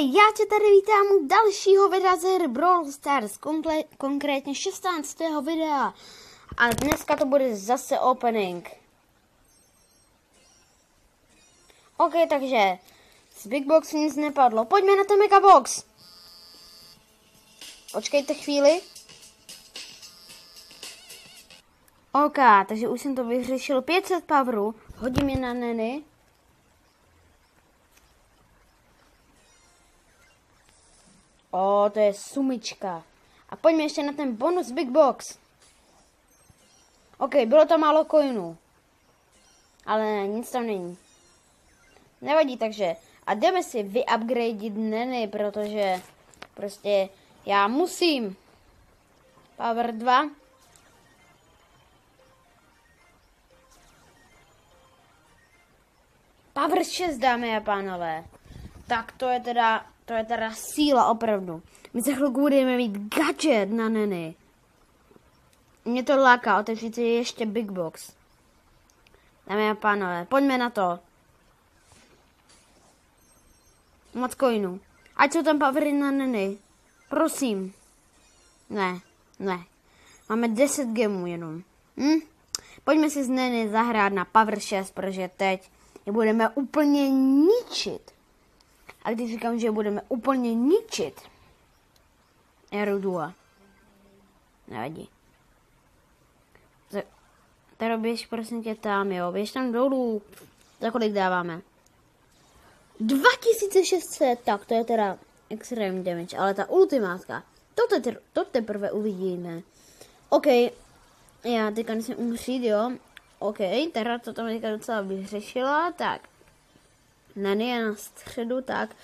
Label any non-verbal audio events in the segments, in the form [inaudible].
já tě tady vítám u dalšího videa ze hry Brawl Stars, konkré- konkrétně 16. videa. A dneska to bude zase opening. OK, takže z Big Boxu nic nepadlo. Pojďme na ten Mega Box. Počkejte chvíli. OK, takže už jsem to vyřešil. 500 powerů. Hodím je na Neny. O, to je sumička. A pojďme ještě na ten bonus Big Box. OK, bylo to málo coinů. Ale nic tam není. Nevadí, takže. A jdeme si vyupgradit Neny, protože prostě já musím. Power 2. Power 6, dámy a pánové. Tak to je teda, to je teda síla opravdu. My za chvilku budeme mít gadget na Neny. Mě to láká otevřít si ještě Big Box. Dámy a pánové, pojďme na to. Moc coinů. Ať jsou tam powery na Neny. Prosím. Ne, ne. Máme 10 gemů jenom. Hm? Pojďme si z Neny zahrát na Power 6, protože teď je budeme úplně ničit. A když říkám, že budeme úplně ničit, Erudua. Nevadí. Tady běž prosím tě tam, jo. Běž tam dolů. Za kolik dáváme? 2600, tak to je teda extreme damage, ale ta ultimátka, to, te, to teprve uvidíme. OK, já teďka musím umřít, jo. OK, teda to tam teďka docela vyřešila, tak. Nany je na středu, tak.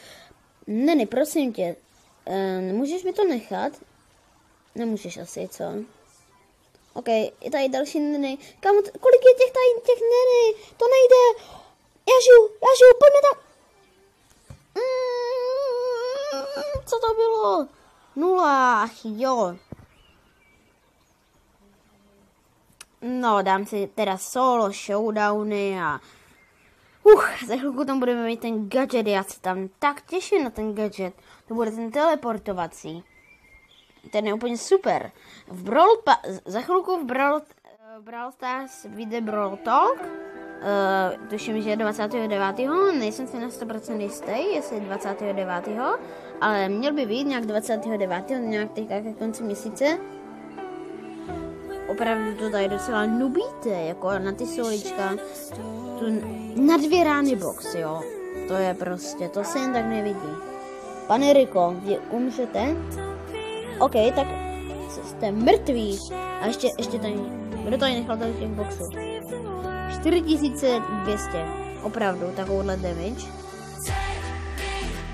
Neny, prosím tě, uh, můžeš mi to nechat? Nemůžeš asi, co? OK, je tady další Neny. Kam, kolik je těch tady těch Neny? To nejde. Já žiju, já žiju, pojďme tam. Mm, co to bylo? Nula, jo. No, dám si teda solo showdowny a... Uh, za chvilku tam budeme mít ten gadget, já se tam tak těším na ten gadget. To bude ten teleportovací. Ten je úplně super. V Brawl pa- za chvilku v Brawl, uh, Brawl Stars vyjde Brawl Talk. Uh, tuším, že 29. Nejsem si na 100% jistý, jestli 29. Ale měl by být nějak 29. nějak teďka ke konci měsíce opravdu to tady docela nubíte, jako na ty solička. Tu, na dvě rány box, jo. To je prostě, to se jen tak nevidí. Pane Riko, vy umřete? OK, tak jste mrtví. A ještě, ještě tady, kdo tady nechal tady těch boxů? 4200, opravdu, takovouhle damage.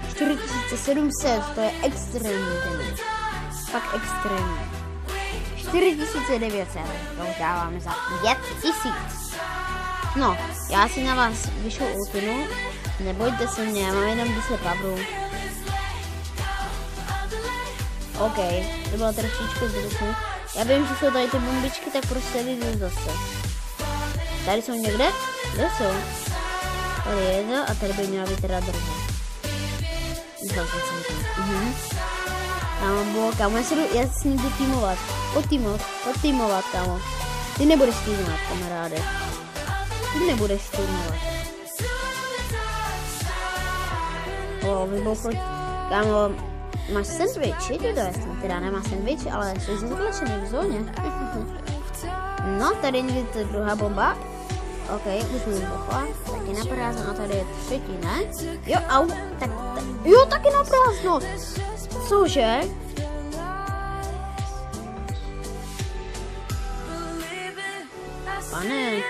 4700, to je extrémní damage. Fakt extrémní. 4900, to už dáváme za 5000. No, já si na vás vyšlu ultinu, nebojte se mě, já mám jenom 10 pavrů. OK, to bylo trošičku zbytečné. Já vím, že jsou tady ty bombičky, tak prostě jdu zase. Tady jsou někde? Kde jsou? Tady je jedno a tady by měla být teda druhá. Zase jsem tam. Mhm. Kámo, kámo, já, se jdu, já s ním jdu týmovat. Potýmovat, potýmovat, kámo. Ty nebudeš týmovat, kamaráde. Ty nebudeš týmovat. O, vybuchl. Kámo, máš sandwich, je to jasný. Teda nemá sandwich, ale jsi zatlačený v zóně. [laughs] no, tady je někde druhá bomba. OK, už mi vybuchla. Taky na prázdno, tady je třetí, ne? Jo, au, tak jo, taky na prázdno. Cože? Pane.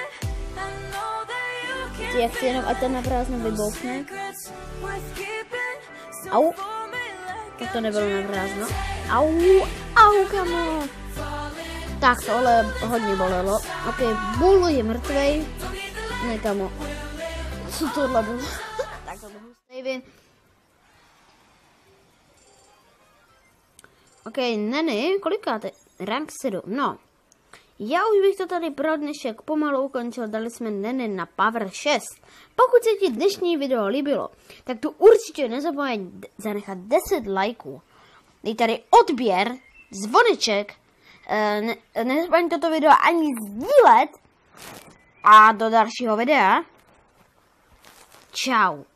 Já chci jenom, ať ten na prázdno vybouchne. Au. Tak to nebylo na prázdno. Au, au, kamo. Tak tohle hodně bolelo. Ok, Bull je mrtvej. Ne, kamo. Co tohle bylo? [laughs] tak to bylo hustý OK, Neny, kolikáte? Rank 7, no. Já už bych to tady pro dnešek pomalu ukončil, dali jsme Nene na Power 6. Pokud se ti dnešní video líbilo, tak tu určitě nezapomeň zanechat 10 lajků. Dej tady odběr, zvoneček, eh, ne, nezapomeň toto video ani sdílet a do dalšího videa. Ciao.